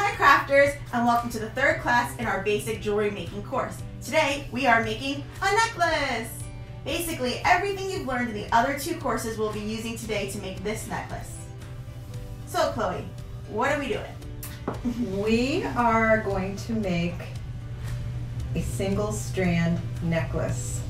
Hi crafters and welcome to the third class in our basic jewelry making course. Today we are making a necklace. Basically everything you've learned in the other two courses we'll be using today to make this necklace. So Chloe, what are we doing? We are going to make a single strand necklace.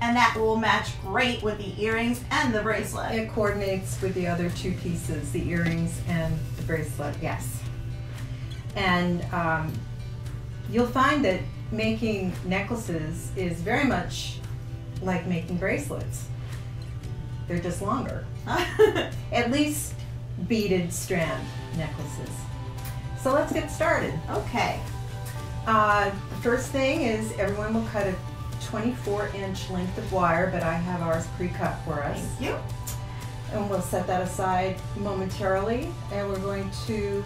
And that will match great with the earrings and the bracelet. It coordinates with the other two pieces, the earrings and the bracelet, yes. And um, you'll find that making necklaces is very much like making bracelets. They're just longer. At least beaded strand necklaces. So let's get started. okay. Uh, the first thing is everyone will cut a 24 inch length of wire, but I have ours pre-cut for us. Thank you. And we'll set that aside momentarily. And we're going to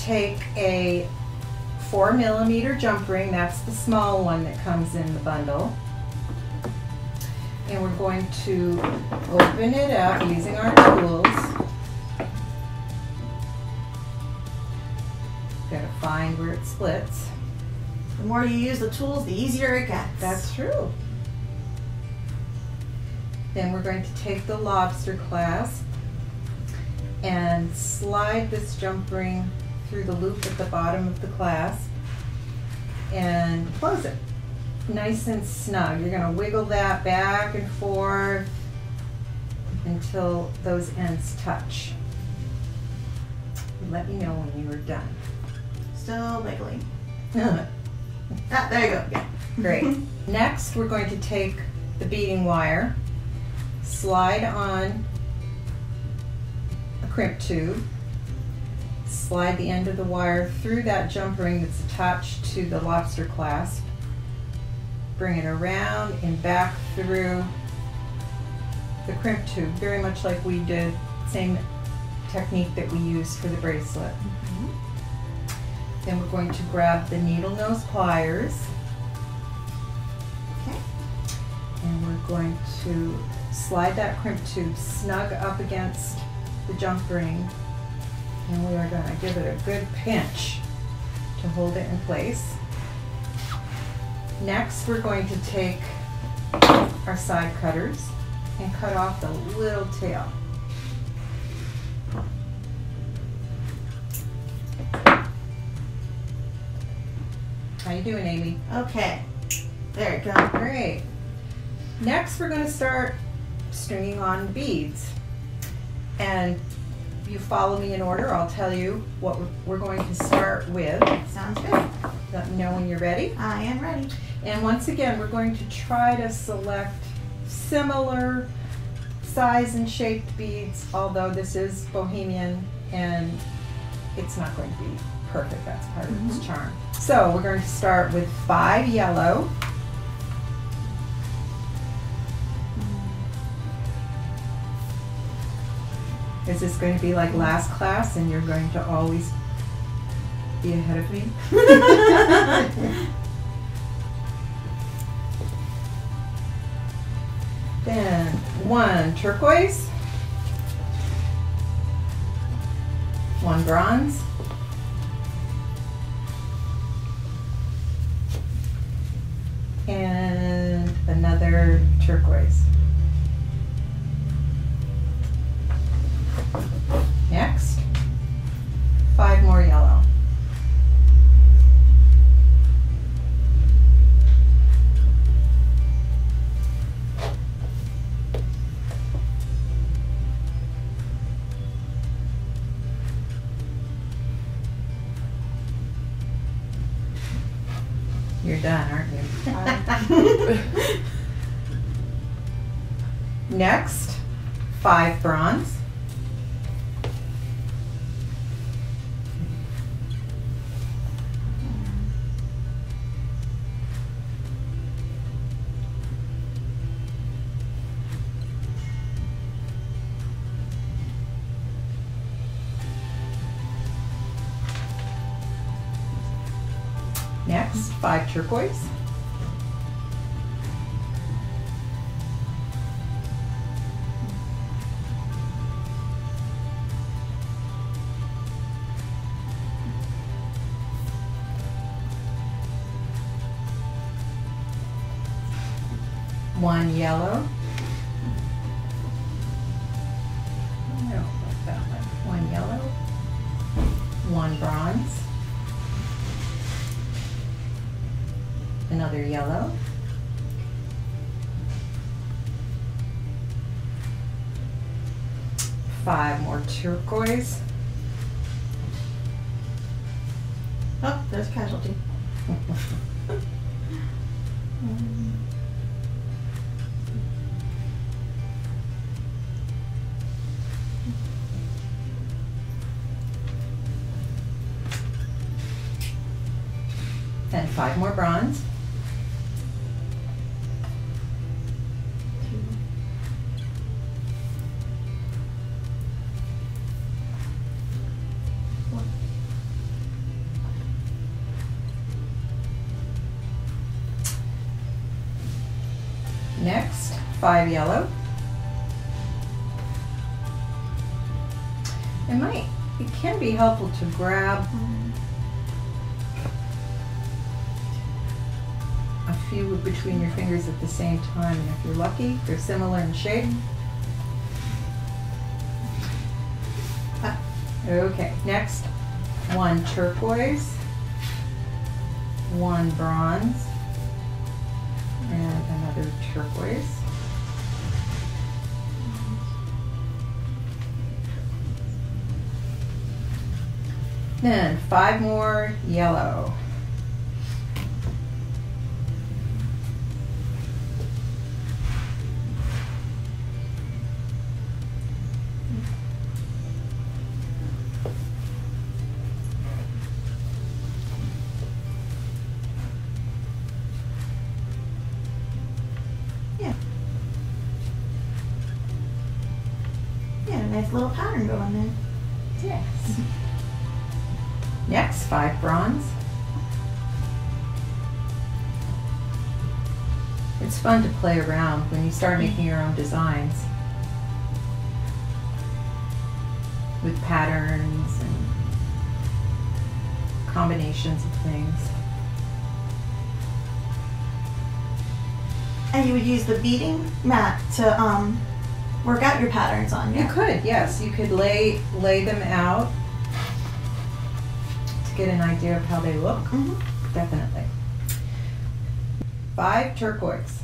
take a four millimeter jump ring. That's the small one that comes in the bundle. And we're going to open it up using our tools. Gotta find where it splits. The more you use the tools, the easier it gets. That's true. Then we're going to take the lobster clasp and slide this jump ring through the loop at the bottom of the clasp and close it nice and snug. You're going to wiggle that back and forth until those ends touch. Let me know when you are done. Still wiggling. Ah, there you go. Yeah. Great. Next, we're going to take the beading wire, slide on a crimp tube, slide the end of the wire through that jump ring that's attached to the lobster clasp, bring it around and back through the crimp tube, very much like we did, same technique that we used for the bracelet. Mm-hmm. Then we're going to grab the needle nose pliers. Okay. And we're going to slide that crimp tube snug up against the jump ring. And we are going to give it a good pinch to hold it in place. Next, we're going to take our side cutters and cut off the little tail. How you doing, Amie? Okay. There you go. Great. Next, we're going to start stringing on beads. And you follow me in order, I'll tell you what we're going to start with. Sounds good. Let me know when you're ready. I am ready. And once again, we're going to try to select similar size and shaped beads, although this is bohemian and it's not going to be perfect. That's part of its mm-hmm. charm. So we're going to start with five yellow. Is this going to be like last class and you're going to always be ahead of me? Then one turquoise, one bronze, and another turquoise. Next, five bronze. Next, five turquoise. One yellow. That one. One yellow, one bronze, another yellow, five more turquoise, Oh, there's a casualty. and five more bronze. Next, five yellow. It might, it can be helpful to grab mm. Few between your fingers at the same time. And if you're lucky, they're similar in shape. Ah. Okay, next, one turquoise, one bronze, and another turquoise. Then five more yellow. Nice little pattern going there. Yes. Next, five bronze. It's fun to play around when you start making your own designs with patterns and combinations of things. And you would use the beading mat to um, work out your patterns on. You could, yes, you could lay lay them out to get an idea of how they look. hmm Definitely. Five turquoise.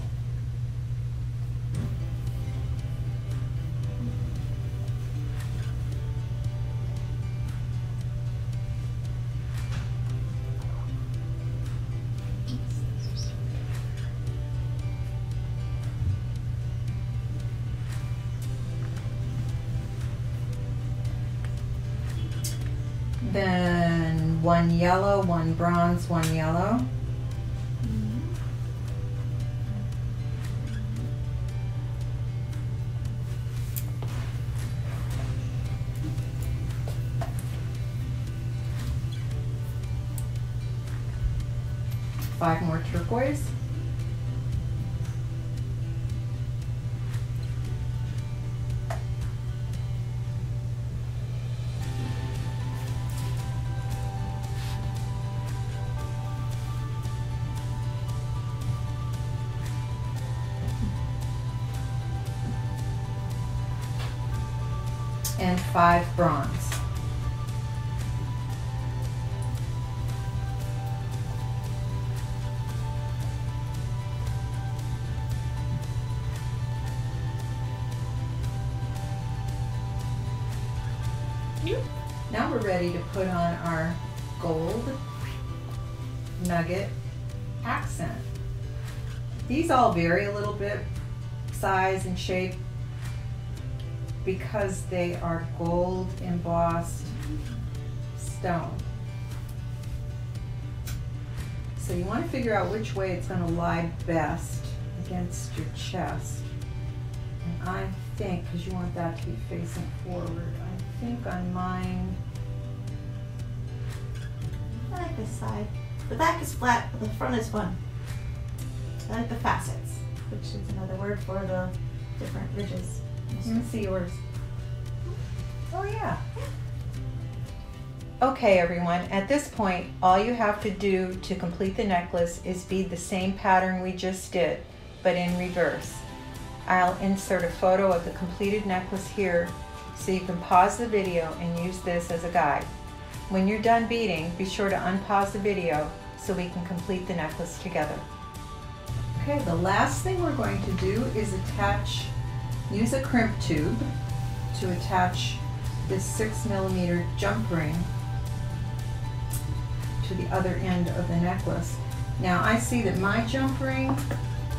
Then one yellow, one bronze, one yellow. Five more turquoise. And five bronze. Now we're ready to put on our gold nugget accent. These all vary a little bit, size and shape, because they are gold embossed stone. So you want to figure out which way it's going to lie best against your chest. And I think, because you want that to be facing forward, I think on mine, I like this side. The back is flat, but the front is fun. I like the facets, which is another word for the different ridges. Let me see yours. Oh, yeah. Okay, everyone, at this point, all you have to do to complete the necklace is bead the same pattern we just did, but in reverse. I'll insert a photo of the completed necklace here so you can pause the video and use this as a guide. When you're done beading, be sure to unpause the video so we can complete the necklace together. Okay, the last thing we're going to do is attach, use a crimp tube to attach this six millimeter jump ring to the other end of the necklace. Now I see that my jump ring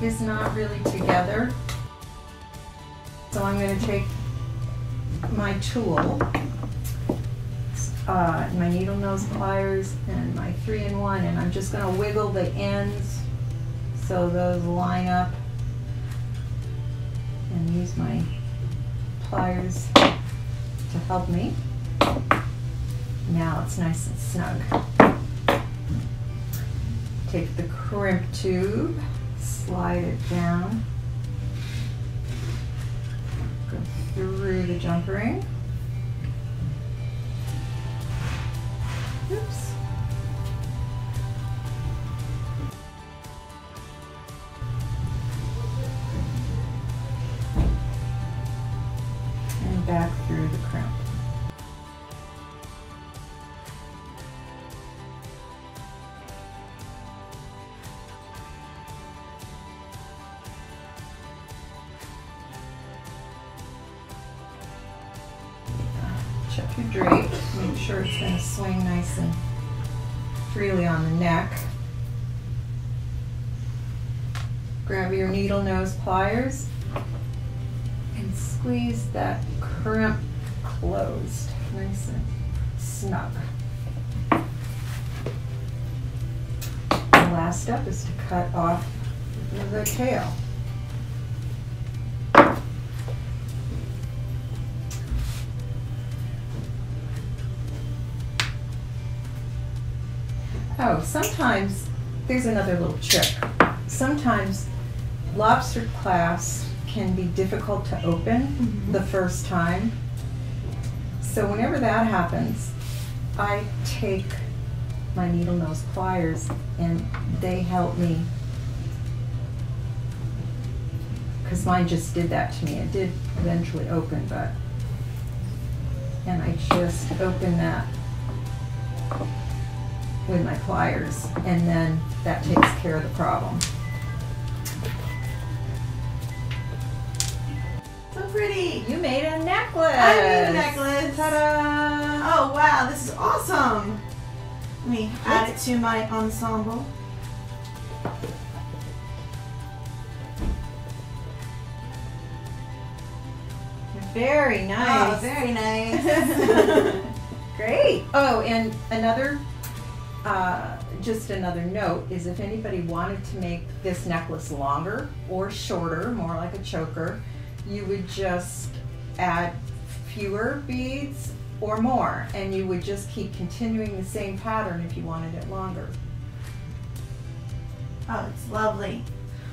is not really together. So I'm going to take my tool, uh, my needle nose pliers and my three in one and I'm just going to wiggle the ends so those line up use my pliers to help me. Now it's nice and snug. Take the crimp tube, slide it down, go through the jump ring. Oops. Check your drape, make sure it's going to swing nice and freely on the neck. Grab your needle nose pliers and squeeze that crimp closed, nice and snug. The last step is to cut off the tail. Oh, sometimes there's another little trick. Sometimes lobster clasps can be difficult to open mm-hmm. the first time. So whenever that happens, I take my needle nose pliers and they help me because mine just did that to me. It did eventually open, but and I just open that with my pliers, and then that takes care of the problem. So pretty. You made a necklace! I made a necklace. Ta-da! Oh wow, this is awesome. Let me add it to my ensemble. Very Oh, nice. very nice. Great. Oh, and another, uh, just another note is if anybody wanted to make this necklace longer or shorter, more like a choker, you would just add fewer beads or more, and you would just keep continuing the same pattern if you wanted it longer. oh, it's lovely.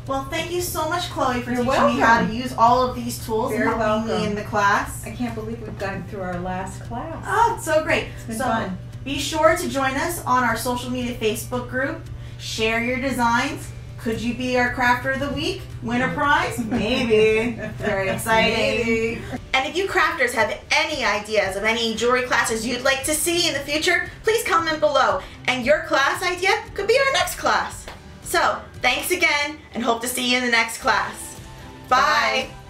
Well, thank you so much, Chloe, for You're teaching me how to use all of these tools Very and helping me in the class. I can't believe we've gotten through our last class. Oh, it's so great. It's been so fun. Be sure to join us on our social media Facebook group. Share your designs. Could you be our crafter of the week? Win a prize? Maybe. Very exciting. Maybe. And if you crafters have any ideas of any jewelry classes you'd like to see in the future, please comment below. And your class idea could be our next class. So, thanks again and hope to see you in the next class. Bye. Bye.